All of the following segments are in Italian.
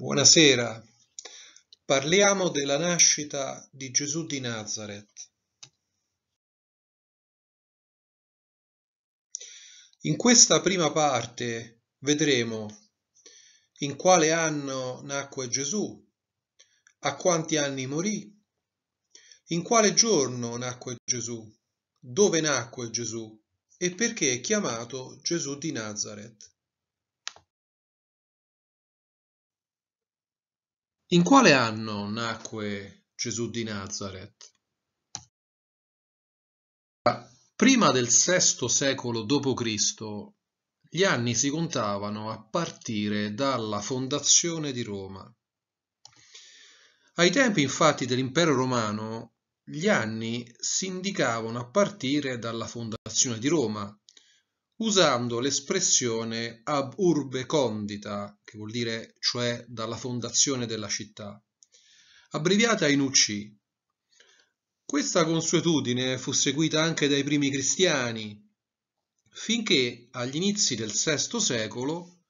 Buonasera, parliamo della nascita di Gesù di Nazareth. In questa prima parte vedremo in quale anno nacque Gesù, a quanti anni morì, in quale giorno nacque Gesù, dove nacque Gesù e perché è chiamato Gesù di Nazareth. In quale anno nacque Gesù di Nazareth? Prima del VI secolo d.C. gli anni si contavano a partire dalla fondazione di Roma. Ai tempi infatti dell'impero romano gli anni si indicavano a partire dalla fondazione di Roma, usando l'espressione ab urbe condita, che vuol dire cioè dalla fondazione della città, abbreviata in UC. Questa consuetudine fu seguita anche dai primi cristiani, finché agli inizi del VI secolo,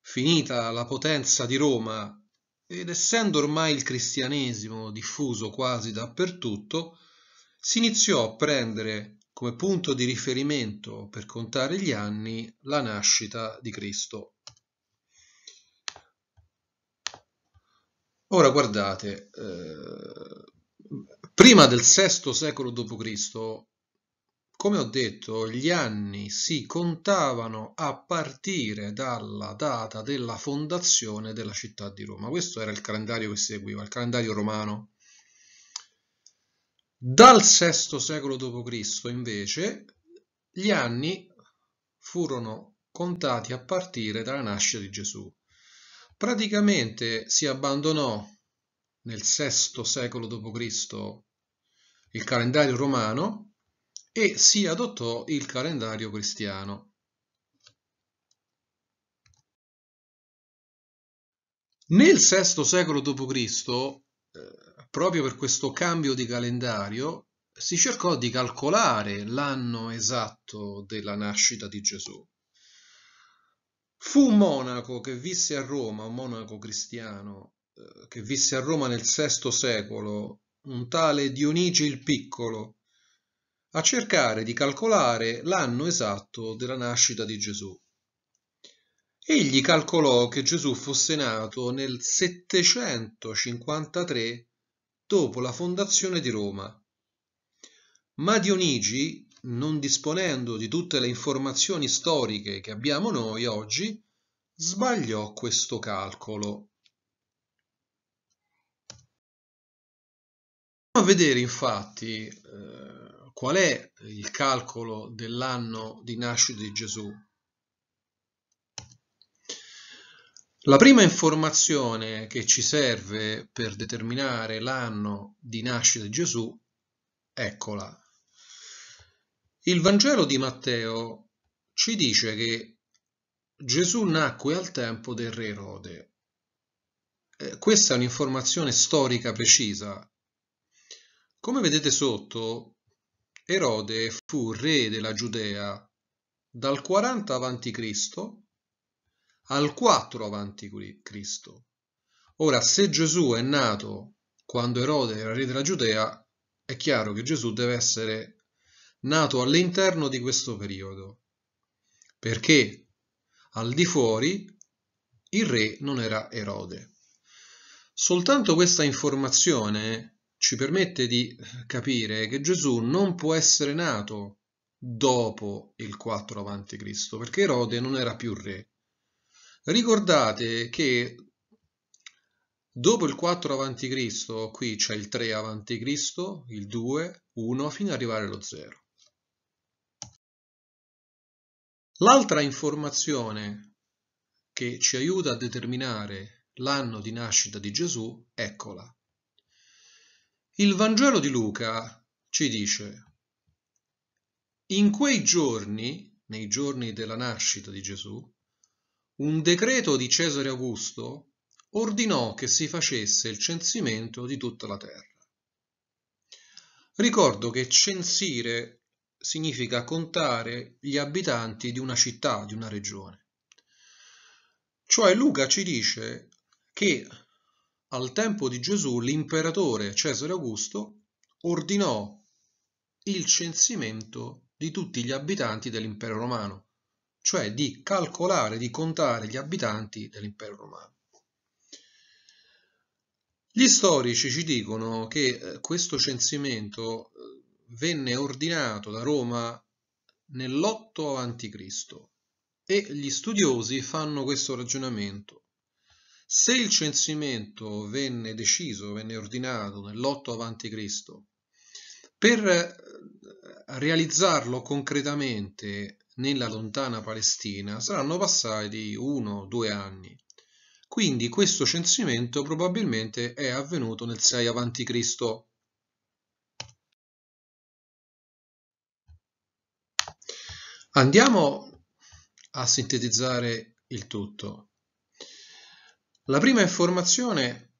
finita la potenza di Roma ed essendo ormai il cristianesimo diffuso quasi dappertutto, si iniziò a prendere come punto di riferimento per contare gli anni la nascita di Cristo. Ora guardate, eh, prima del VI secolo d.C., come ho detto, gli anni si contavano a partire dalla data della fondazione della città di Roma. Questo era il calendario che seguiva, il calendario romano. Dal VI secolo d.C. invece gli anni furono contati a partire dalla nascita di Gesù. Praticamente si abbandonò nel VI secolo d.C. il calendario romano e si adottò il calendario cristiano. Nel VI secolo d.C proprio per questo cambio di calendario si cercò di calcolare l'anno esatto della nascita di Gesù. Fu un monaco che visse a Roma, un monaco cristiano, eh, che visse a Roma nel VI secolo, un tale Dionigi il Piccolo, a cercare di calcolare l'anno esatto della nascita di Gesù. Egli calcolò che Gesù fosse nato nel 753 dopo la fondazione di Roma. Ma Dionigi, non disponendo di tutte le informazioni storiche che abbiamo noi oggi, sbagliò questo calcolo. Andiamo a vedere infatti eh, qual è il calcolo dell'anno di nascita di Gesù. La prima informazione che ci serve per determinare l'anno di nascita di Gesù, eccola. Il Vangelo di Matteo ci dice che Gesù nacque al tempo del re Erode. Eh, questa è un'informazione storica precisa. Come vedete sotto, Erode fu re della Giudea dal 40 a.C al 4 a.C. Ora, se Gesù è nato quando Erode era re della Giudea, è chiaro che Gesù deve essere nato all'interno di questo periodo, perché al di fuori il re non era Erode. Soltanto questa informazione ci permette di capire che Gesù non può essere nato dopo il 4 a.C., perché Erode non era più re. Ricordate che dopo il 4 a.C., qui c'è il 3 a.C., il 2, 1, fino ad arrivare allo 0. L'altra informazione che ci aiuta a determinare l'anno di nascita di Gesù, eccola. Il Vangelo di Luca ci dice, in quei giorni, nei giorni della nascita di Gesù, un decreto di Cesare Augusto ordinò che si facesse il censimento di tutta la terra. Ricordo che censire significa contare gli abitanti di una città, di una regione. Cioè Luca ci dice che al tempo di Gesù l'imperatore Cesare Augusto ordinò il censimento di tutti gli abitanti dell'impero romano, cioè di calcolare, di contare gli abitanti dell'impero romano. Gli storici ci dicono che eh, questo censimento eh, venne ordinato da Roma nell'8 a.C. e gli studiosi fanno questo ragionamento. Se il censimento venne deciso, venne ordinato nell'8 a.C., per eh, realizzarlo concretamente nella lontana Palestina saranno passati uno o due anni. Quindi questo censimento probabilmente è avvenuto nel 6 a.C. Andiamo a sintetizzare il tutto. La prima informazione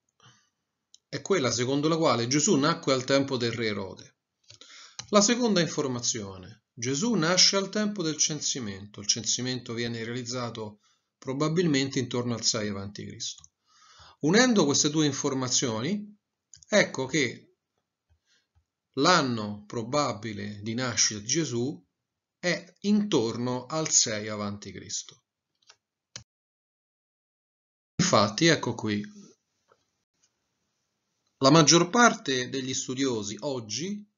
è quella secondo la quale Gesù nacque al tempo del re Erode. La seconda informazione. Gesù nasce al tempo del censimento. Il censimento viene realizzato probabilmente intorno al 6 a.C. Unendo queste due informazioni, ecco che l'anno probabile di nascita di Gesù è intorno al 6 a.C. Infatti, ecco qui, la maggior parte degli studiosi oggi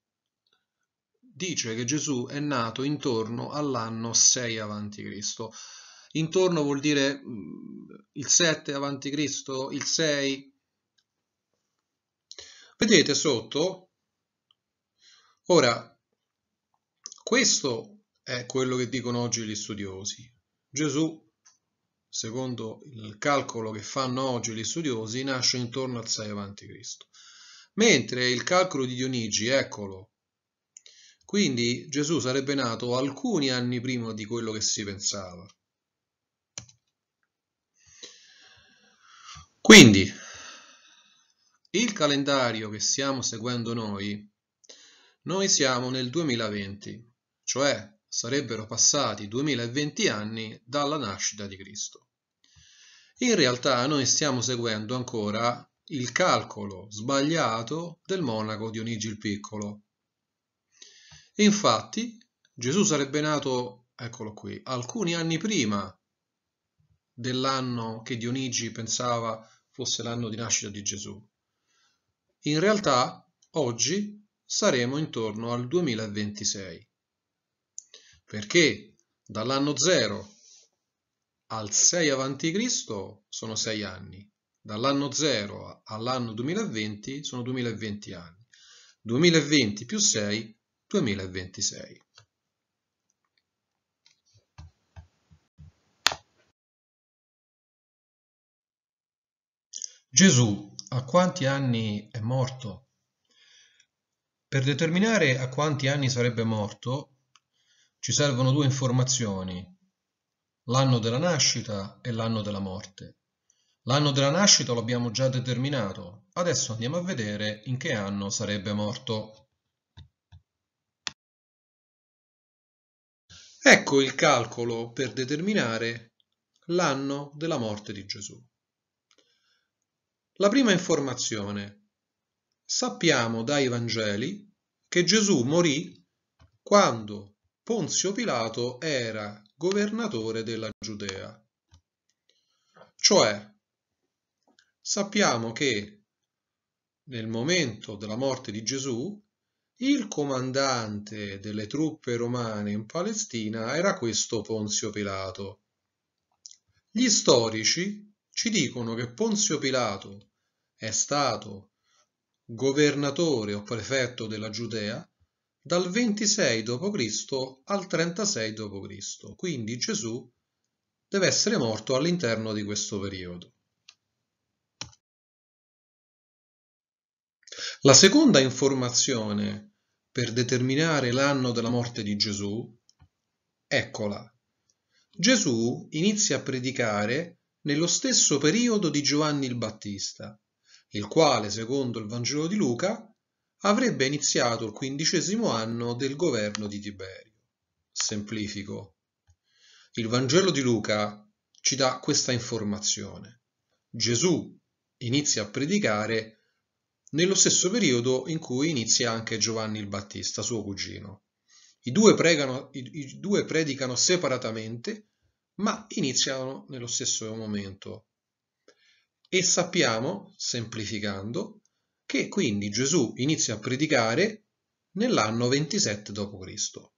dice che Gesù è nato intorno all'anno 6 a.C. Intorno vuol dire mm, il 7 avanti Cristo, il 6. Vedete sotto? Ora, questo è quello che dicono oggi gli studiosi. Gesù, secondo il calcolo che fanno oggi gli studiosi, nasce intorno al 6 avanti Cristo. Mentre il calcolo di Dionigi, eccolo, quindi Gesù sarebbe nato alcuni anni prima di quello che si pensava. Quindi, il calendario che stiamo seguendo noi, noi siamo nel 2020, cioè sarebbero passati 2020 anni dalla nascita di Cristo. In realtà noi stiamo seguendo ancora il calcolo sbagliato del monaco Dionigi il Piccolo. Infatti, Gesù sarebbe nato, eccolo qui, alcuni anni prima dell'anno che Dionigi pensava fosse l'anno di nascita di Gesù. In realtà, oggi saremo intorno al 2026, perché dall'anno 0 al 6 a.C. sono 6 anni, dall'anno 0 all'anno 2020 sono 2020 anni, 2020 più 6, 2026. Gesù a quanti anni è morto? Per determinare a quanti anni sarebbe morto ci servono due informazioni, l'anno della nascita e l'anno della morte. L'anno della nascita lo abbiamo già determinato, adesso andiamo a vedere in che anno sarebbe morto. Ecco il calcolo per determinare l'anno della morte di Gesù. La prima informazione. Sappiamo dai Vangeli che Gesù morì quando Ponzio Pilato era governatore della Giudea. Cioè, sappiamo che nel momento della morte di Gesù, il comandante delle truppe romane in Palestina era questo Ponzio Pilato. Gli storici ci dicono che Ponzio Pilato è stato governatore o prefetto della Giudea dal 26 d.C. al 36 d.C. Quindi Gesù deve essere morto all'interno di questo periodo. La seconda informazione per determinare l'anno della morte di Gesù, eccola. Gesù inizia a predicare nello stesso periodo di Giovanni il Battista, il quale, secondo il Vangelo di Luca, avrebbe iniziato il quindicesimo anno del governo di Tiberio. Semplifico. Il Vangelo di Luca ci dà questa informazione. Gesù inizia a predicare nello stesso periodo in cui inizia anche Giovanni il Battista, suo cugino. I due, pregano, i, due predicano separatamente, ma iniziano nello stesso momento. E sappiamo, semplificando, che quindi Gesù inizia a predicare nell'anno 27 d.C.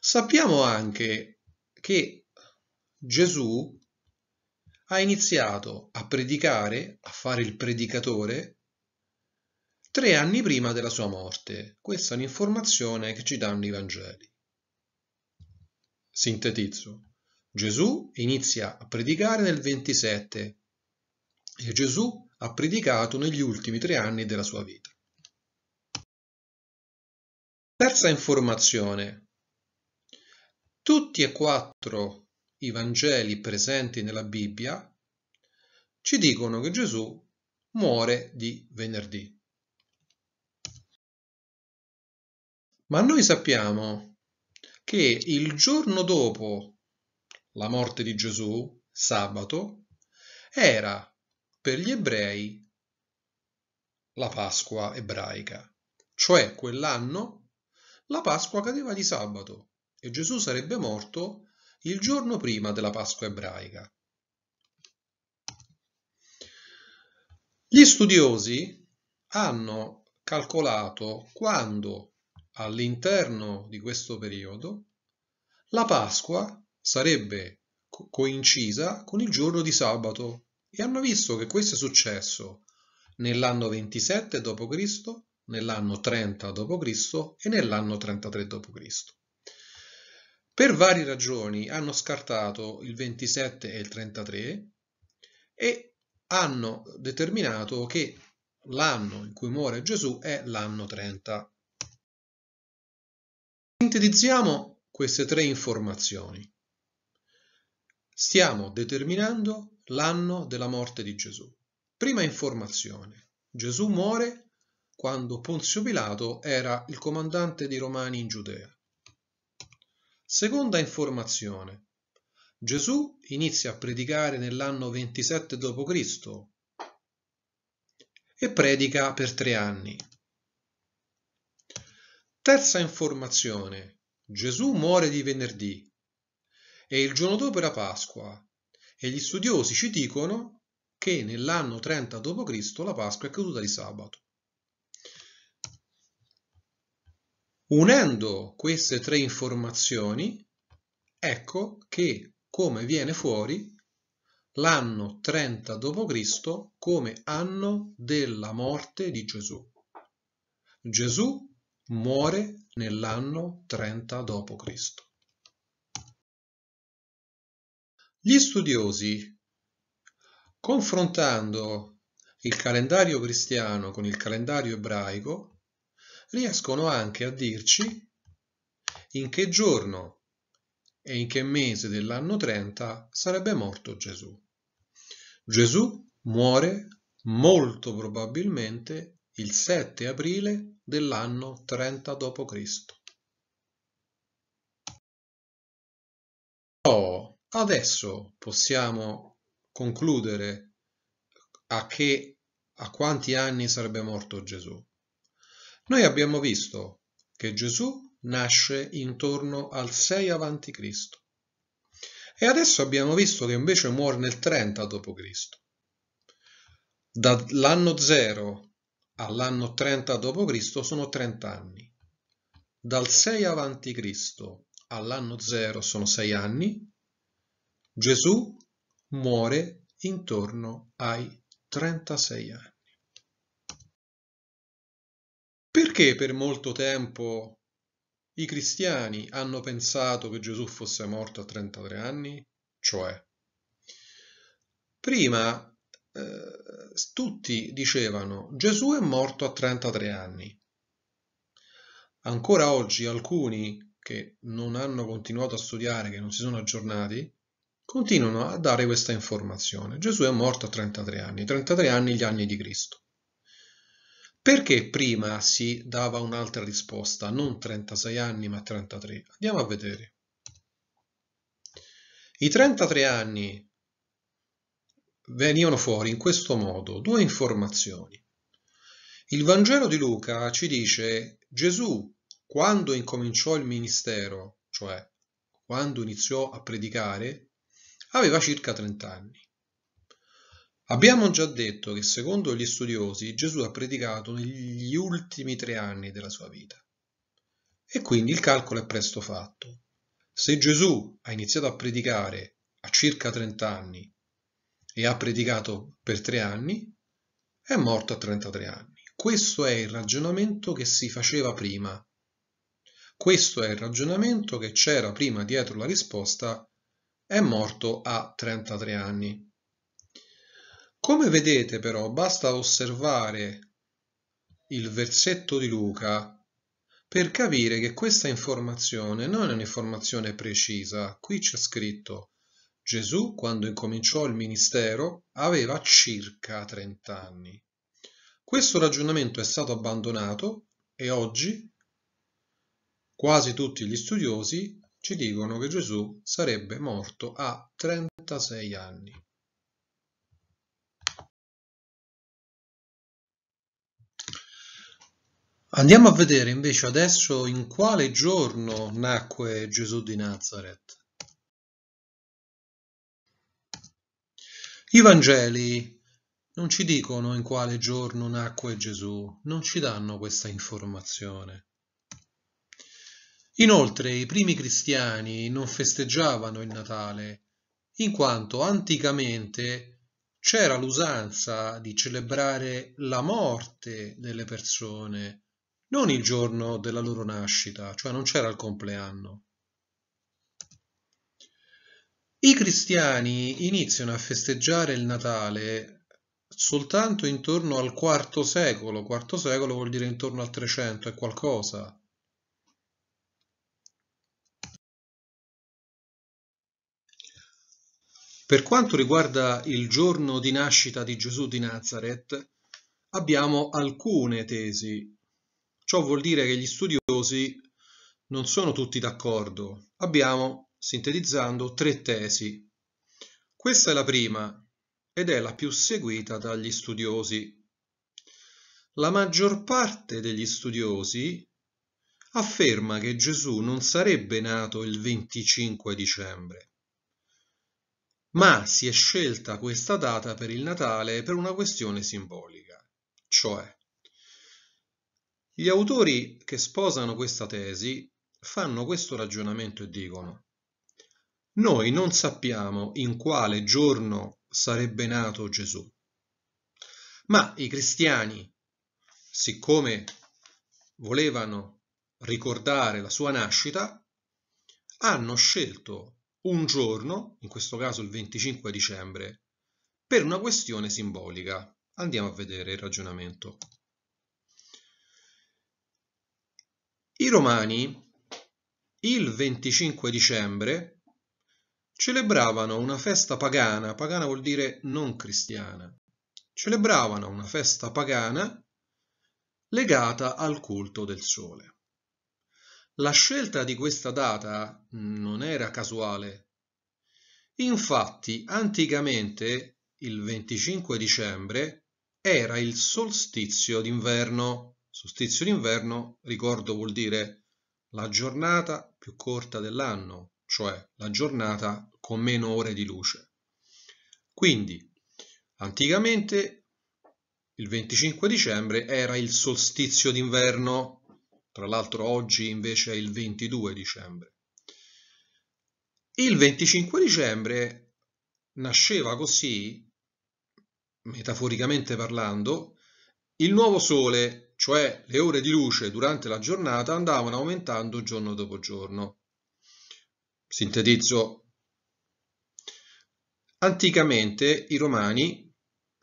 Sappiamo anche che Gesù ha iniziato a predicare, a fare il predicatore, tre anni prima della sua morte. Questa è un'informazione che ci danno i Vangeli. Sintetizzo. Gesù inizia a predicare nel 27 e Gesù ha predicato negli ultimi tre anni della sua vita. Terza informazione. Tutti e quattro i Vangeli presenti nella Bibbia ci dicono che Gesù muore di venerdì. Ma noi sappiamo che il giorno dopo la morte di Gesù, sabato, era per gli ebrei la Pasqua ebraica, cioè quell'anno la Pasqua cadeva di sabato e Gesù sarebbe morto il giorno prima della Pasqua ebraica. Gli studiosi hanno calcolato quando all'interno di questo periodo la Pasqua sarebbe coincisa con il giorno di sabato e hanno visto che questo è successo nell'anno 27 d.C., nell'anno 30 d.C. e nell'anno 33 d.C. Per varie ragioni hanno scartato il 27 e il 33 e hanno determinato che l'anno in cui muore Gesù è l'anno 30. Sintetizziamo queste tre informazioni. Stiamo determinando l'anno della morte di Gesù. Prima informazione. Gesù muore quando Ponzio Pilato era il comandante dei Romani in Giudea. Seconda informazione. Gesù inizia a predicare nell'anno 27 d.C. e predica per tre anni. Terza informazione. Gesù muore di venerdì e il giorno dopo era Pasqua e gli studiosi ci dicono che nell'anno 30 d.C. la Pasqua è caduta di sabato. Unendo queste tre informazioni, ecco che come viene fuori l'anno 30 d.C. come anno della morte di Gesù. Gesù muore nell'anno 30 d.C. Gli studiosi, confrontando il calendario cristiano con il calendario ebraico, riescono anche a dirci in che giorno e in che mese dell'anno 30 sarebbe morto Gesù. Gesù muore molto probabilmente il 7 aprile dell'anno 30 d.C. Oh, adesso possiamo concludere a che a quanti anni sarebbe morto Gesù. Noi abbiamo visto che Gesù nasce intorno al 6 a.C. E adesso abbiamo visto che invece muore nel 30 d.C. Dall'anno 0 all'anno 30 d.C. sono 30 anni. Dal 6 a.C. all'anno 0 sono 6 anni. Gesù muore intorno ai 36 anni. Perché per molto tempo i cristiani hanno pensato che Gesù fosse morto a 33 anni? Cioè, prima eh, tutti dicevano Gesù è morto a 33 anni. Ancora oggi alcuni che non hanno continuato a studiare, che non si sono aggiornati, continuano a dare questa informazione. Gesù è morto a 33 anni, 33 anni gli anni di Cristo. Perché prima si dava un'altra risposta, non 36 anni ma 33? Andiamo a vedere. I 33 anni venivano fuori in questo modo due informazioni. Il Vangelo di Luca ci dice Gesù, quando incominciò il ministero, cioè quando iniziò a predicare, aveva circa 30 anni. Abbiamo già detto che secondo gli studiosi Gesù ha predicato negli ultimi tre anni della sua vita. E quindi il calcolo è presto fatto. Se Gesù ha iniziato a predicare a circa 30 anni e ha predicato per tre anni, è morto a 33 anni. Questo è il ragionamento che si faceva prima. Questo è il ragionamento che c'era prima dietro la risposta è morto a 33 anni. Come vedete però basta osservare il versetto di Luca per capire che questa informazione non è un'informazione precisa. Qui c'è scritto Gesù, quando incominciò il ministero, aveva circa 30 anni. Questo ragionamento è stato abbandonato e oggi quasi tutti gli studiosi ci dicono che Gesù sarebbe morto a 36 anni. Andiamo a vedere invece adesso in quale giorno nacque Gesù di Nazareth. I Vangeli non ci dicono in quale giorno nacque Gesù, non ci danno questa informazione. Inoltre i primi cristiani non festeggiavano il Natale, in quanto anticamente c'era l'usanza di celebrare la morte delle persone, non il giorno della loro nascita, cioè non c'era il compleanno. I cristiani iniziano a festeggiare il Natale soltanto intorno al IV secolo. IV secolo vuol dire intorno al 300 e qualcosa. Per quanto riguarda il giorno di nascita di Gesù di Nazareth, abbiamo alcune tesi. Ciò vuol dire che gli studiosi non sono tutti d'accordo. Abbiamo sintetizzando tre tesi. Questa è la prima ed è la più seguita dagli studiosi. La maggior parte degli studiosi afferma che Gesù non sarebbe nato il 25 dicembre, ma si è scelta questa data per il Natale per una questione simbolica, cioè gli autori che sposano questa tesi fanno questo ragionamento e dicono noi non sappiamo in quale giorno sarebbe nato Gesù. Ma i cristiani, siccome volevano ricordare la sua nascita, hanno scelto un giorno, in questo caso il 25 dicembre, per una questione simbolica. Andiamo a vedere il ragionamento. I romani il 25 dicembre celebravano una festa pagana, pagana vuol dire non cristiana, celebravano una festa pagana legata al culto del sole. La scelta di questa data non era casuale. Infatti, anticamente, il 25 dicembre era il solstizio d'inverno. Solstizio d'inverno, ricordo, vuol dire la giornata più corta dell'anno, cioè la giornata con meno ore di luce. Quindi, anticamente, il 25 dicembre era il solstizio d'inverno, tra l'altro oggi invece è il 22 dicembre. Il 25 dicembre nasceva così, metaforicamente parlando, il nuovo sole, cioè le ore di luce durante la giornata andavano aumentando giorno dopo giorno. Sintetizzo. Anticamente i romani,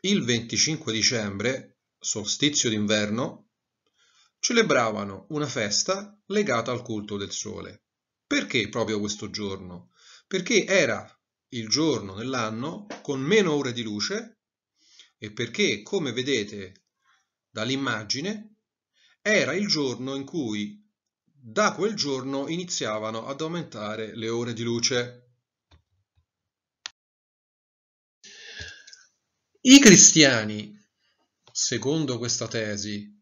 il 25 dicembre, solstizio d'inverno, celebravano una festa legata al culto del sole. Perché proprio questo giorno? Perché era il giorno nell'anno con meno ore di luce e perché, come vedete dall'immagine, era il giorno in cui da quel giorno iniziavano ad aumentare le ore di luce. I cristiani, secondo questa tesi,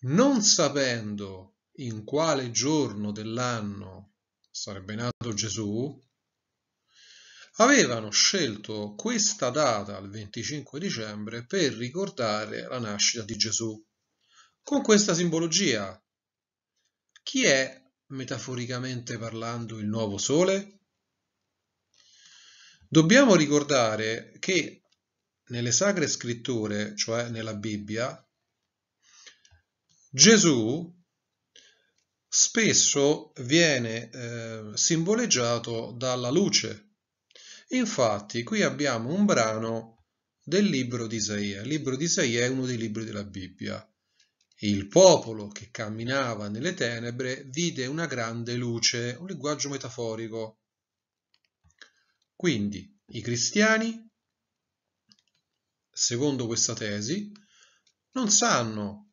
non sapendo in quale giorno dell'anno sarebbe nato Gesù, avevano scelto questa data, il 25 dicembre, per ricordare la nascita di Gesù. Con questa simbologia, chi è metaforicamente parlando il nuovo sole? Dobbiamo ricordare che nelle sacre scritture, cioè nella Bibbia, Gesù spesso viene eh, simboleggiato dalla luce. Infatti, qui abbiamo un brano del libro di Isaia. Il libro di Isaia è uno dei libri della Bibbia. Il popolo che camminava nelle tenebre vide una grande luce, un linguaggio metaforico. Quindi i cristiani, secondo questa tesi, non sanno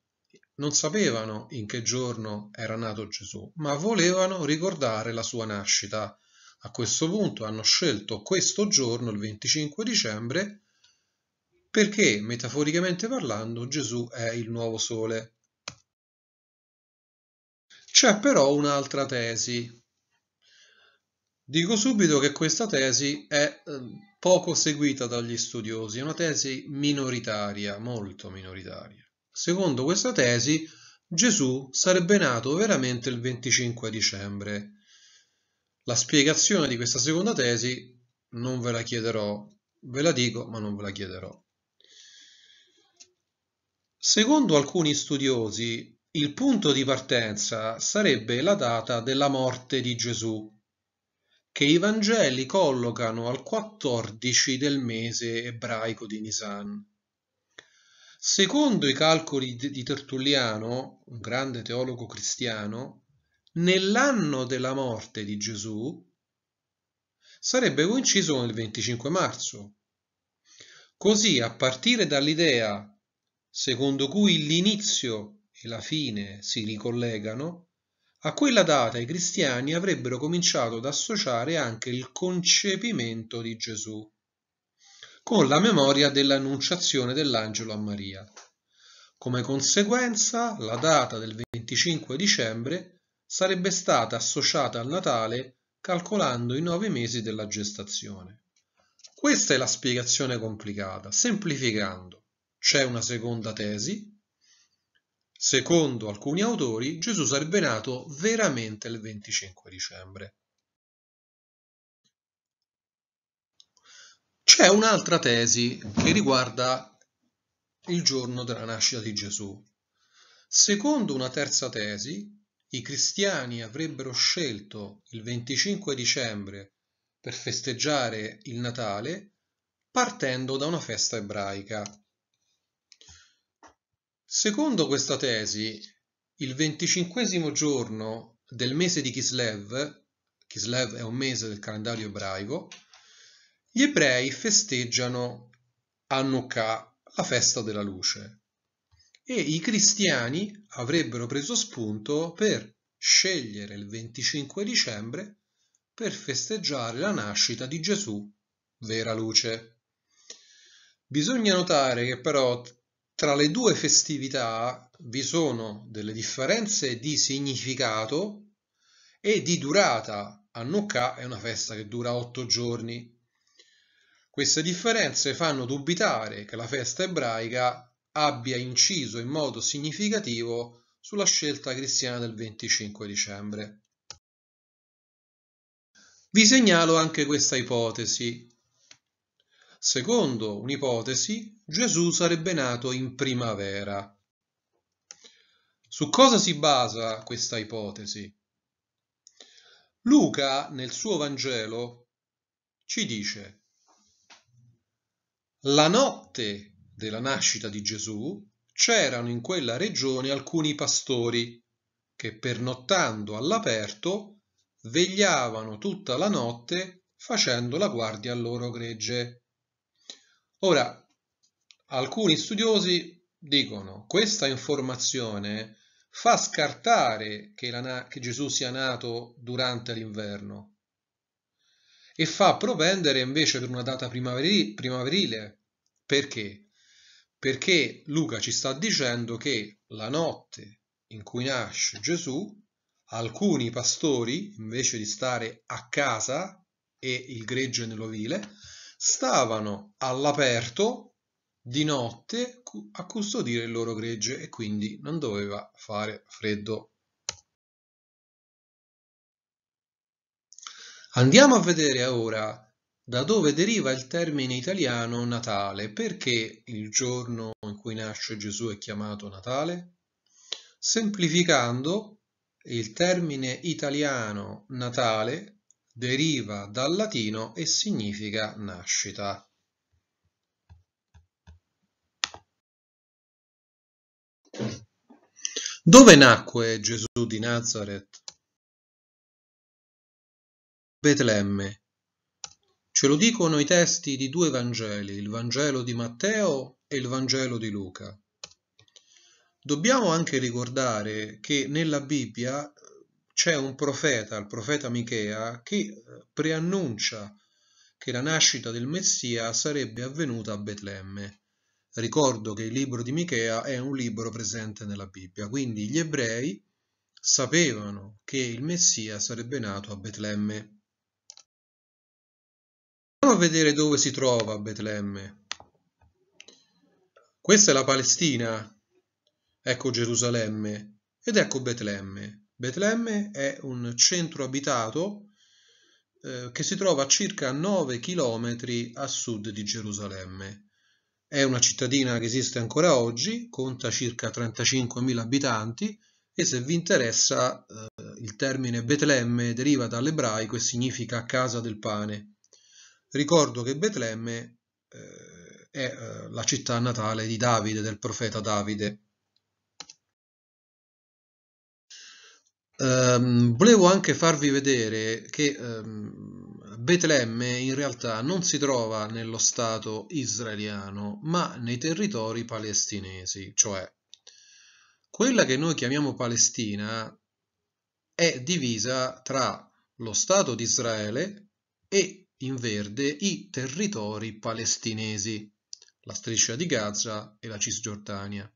non sapevano in che giorno era nato Gesù, ma volevano ricordare la sua nascita. A questo punto hanno scelto questo giorno, il 25 dicembre, perché, metaforicamente parlando, Gesù è il nuovo sole. C'è però un'altra tesi. Dico subito che questa tesi è eh, poco seguita dagli studiosi, è una tesi minoritaria, molto minoritaria. Secondo questa tesi, Gesù sarebbe nato veramente il 25 dicembre. La spiegazione di questa seconda tesi non ve la chiederò, ve la dico, ma non ve la chiederò. Secondo alcuni studiosi, il punto di partenza sarebbe la data della morte di Gesù, che i Vangeli collocano al 14 del mese ebraico di Nisan. Secondo i calcoli di Tertulliano, un grande teologo cristiano, nell'anno della morte di Gesù sarebbe coinciso con il 25 marzo. Così, a partire dall'idea secondo cui l'inizio e la fine si ricollegano, a quella data i cristiani avrebbero cominciato ad associare anche il concepimento di Gesù con la memoria dell'annunciazione dell'angelo a Maria. Come conseguenza, la data del 25 dicembre sarebbe stata associata al Natale calcolando i nove mesi della gestazione. Questa è la spiegazione complicata. Semplificando, c'è una seconda tesi. Secondo alcuni autori, Gesù sarebbe nato veramente il 25 dicembre. C'è un'altra tesi che riguarda il giorno della nascita di Gesù. Secondo una terza tesi, i cristiani avrebbero scelto il 25 dicembre per festeggiare il Natale partendo da una festa ebraica. Secondo questa tesi, il venticinquesimo giorno del mese di Kislev, Kislev è un mese del calendario ebraico, gli ebrei festeggiano Hanukkah, la festa della luce, e i cristiani avrebbero preso spunto per scegliere il 25 dicembre per festeggiare la nascita di Gesù, vera luce. Bisogna notare che però tra le due festività vi sono delle differenze di significato e di durata. Hanukkah è una festa che dura otto giorni, queste differenze fanno dubitare che la festa ebraica abbia inciso in modo significativo sulla scelta cristiana del 25 dicembre. Vi segnalo anche questa ipotesi. Secondo un'ipotesi, Gesù sarebbe nato in primavera. Su cosa si basa questa ipotesi? Luca nel suo Vangelo ci dice la notte della nascita di Gesù c'erano in quella regione alcuni pastori che pernottando all'aperto vegliavano tutta la notte facendo la guardia al loro gregge. Ora, alcuni studiosi dicono questa informazione fa scartare che, la, che Gesù sia nato durante l'inverno e fa propendere invece per una data primaverile Perché? Perché Luca ci sta dicendo che la notte in cui nasce Gesù, alcuni pastori, invece di stare a casa e il gregge nell'ovile, stavano all'aperto di notte a custodire il loro gregge e quindi non doveva fare freddo. Andiamo a vedere ora da dove deriva il termine italiano Natale. Perché il giorno in cui nasce Gesù è chiamato Natale? Semplificando, il termine italiano Natale deriva dal latino e significa nascita. Dove nacque Gesù di Nazareth? Betlemme. Ce lo dicono i testi di due Vangeli, il Vangelo di Matteo e il Vangelo di Luca. Dobbiamo anche ricordare che nella Bibbia c'è un profeta, il profeta Michea, che eh, preannuncia che la nascita del Messia sarebbe avvenuta a Betlemme. Ricordo che il libro di Michea è un libro presente nella Bibbia, quindi gli ebrei sapevano che il Messia sarebbe nato a Betlemme. Andiamo a vedere dove si trova Betlemme. Questa è la Palestina, ecco Gerusalemme ed ecco Betlemme. Betlemme è un centro abitato eh, che si trova a circa 9 km a sud di Gerusalemme. È una cittadina che esiste ancora oggi, conta circa 35.000 abitanti e se vi interessa eh, il termine Betlemme deriva dall'ebraico e significa casa del pane. Ricordo che Betlemme eh, è eh, la città natale di Davide, del profeta Davide. Um, volevo anche farvi vedere che um, Betlemme in realtà non si trova nello Stato israeliano, ma nei territori palestinesi, cioè quella che noi chiamiamo Palestina è divisa tra lo Stato di Israele e in verde i territori palestinesi, la striscia di Gaza e la Cisgiordania.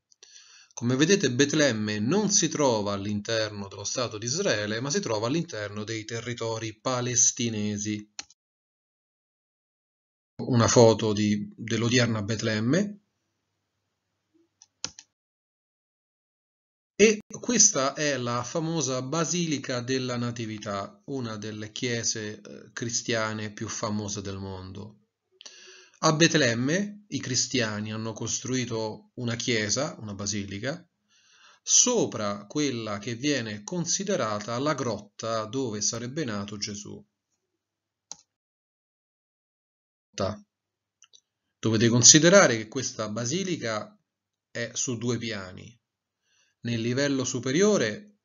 Come vedete Betlemme non si trova all'interno dello Stato di Israele, ma si trova all'interno dei territori palestinesi una foto di, dell'odierna Betlemme e questa è la famosa Basilica della Natività, una delle chiese eh, cristiane più famose del mondo. A Betlemme i cristiani hanno costruito una chiesa, una basilica, sopra quella che viene considerata la grotta dove sarebbe nato Gesù. Dovete considerare che questa basilica è su due piani. Nel livello superiore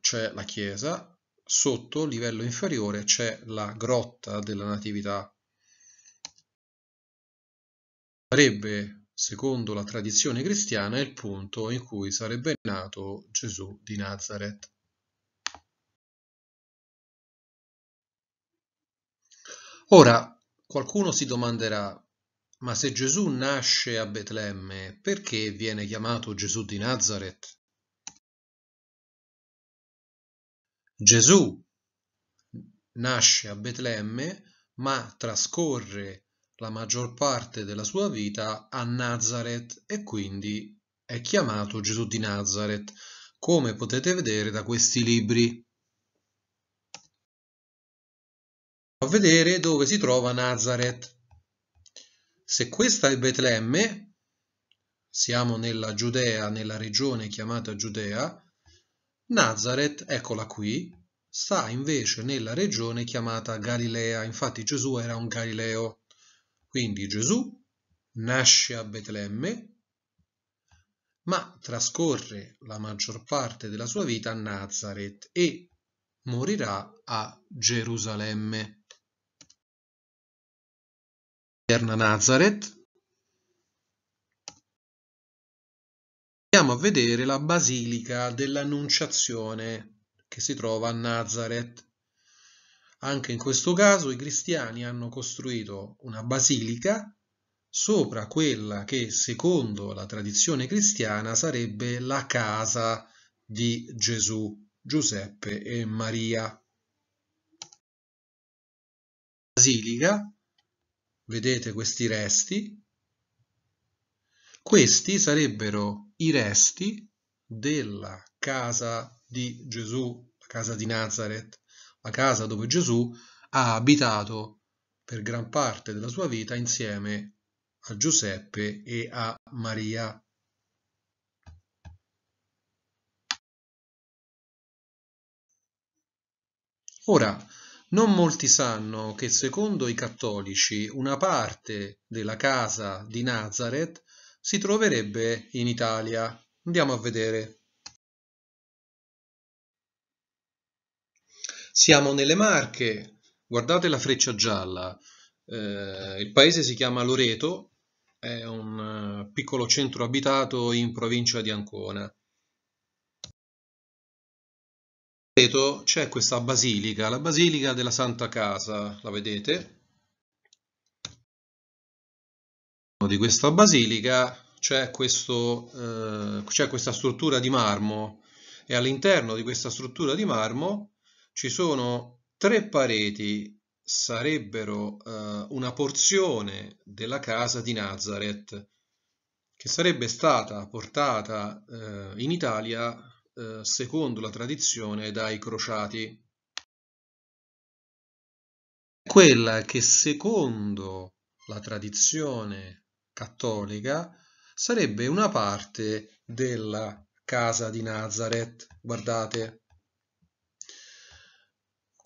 c'è la chiesa, sotto, livello inferiore, c'è la grotta della Natività. Sarebbe, secondo la tradizione cristiana, il punto in cui sarebbe nato Gesù di Nazareth. Ora, Qualcuno si domanderà, ma se Gesù nasce a Betlemme, perché viene chiamato Gesù di Nazareth? Gesù nasce a Betlemme, ma trascorre la maggior parte della sua vita a Nazareth e quindi è chiamato Gesù di Nazareth, come potete vedere da questi libri. a vedere dove si trova Nazareth. Se questa è Betlemme, siamo nella Giudea, nella regione chiamata Giudea, Nazareth, eccola qui, sta invece nella regione chiamata Galilea. Infatti Gesù era un Galileo. Quindi Gesù nasce a Betlemme, ma trascorre la maggior parte della sua vita a Nazareth e morirà a Gerusalemme odierna Nazareth, andiamo a vedere la Basilica dell'Annunciazione che si trova a Nazareth. Anche in questo caso i cristiani hanno costruito una basilica sopra quella che secondo la tradizione cristiana sarebbe la casa di Gesù, Giuseppe e Maria. Basilica, vedete questi resti, questi sarebbero i resti della casa di Gesù, la casa di Nazareth, la casa dove Gesù ha abitato per gran parte della sua vita insieme a Giuseppe e a Maria. Ora, non molti sanno che secondo i cattolici una parte della casa di Nazareth si troverebbe in Italia. Andiamo a vedere. Siamo nelle Marche, guardate la freccia gialla, eh, il paese si chiama Loreto è un eh, piccolo centro abitato in provincia di Ancona. C'è questa basilica, la basilica della Santa Casa, la vedete? Di questa basilica c'è, eh, questa struttura di marmo e all'interno di questa struttura di marmo ci sono tre pareti sarebbero eh, una porzione della casa di Nazareth che sarebbe stata portata eh, in Italia eh, secondo la tradizione dai crociati. Quella che secondo la tradizione cattolica sarebbe una parte della casa di Nazareth. Guardate.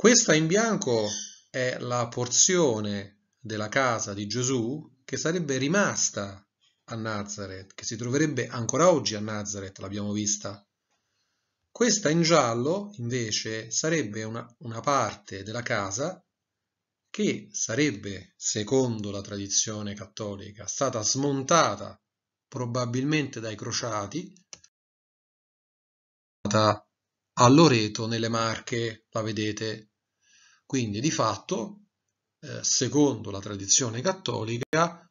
Questa in bianco è la porzione della casa di Gesù che sarebbe rimasta a Nazareth, che si troverebbe ancora oggi a Nazareth, l'abbiamo vista. Questa in giallo, invece, sarebbe una, una parte della casa che sarebbe, secondo la tradizione cattolica, stata smontata probabilmente dai crociati a Loreto nelle Marche, la vedete quindi di fatto, eh, secondo la tradizione cattolica,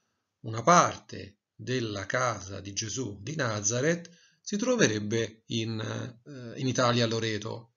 una parte della casa di Gesù di Nazareth si troverebbe in, eh, in Italia a Loreto.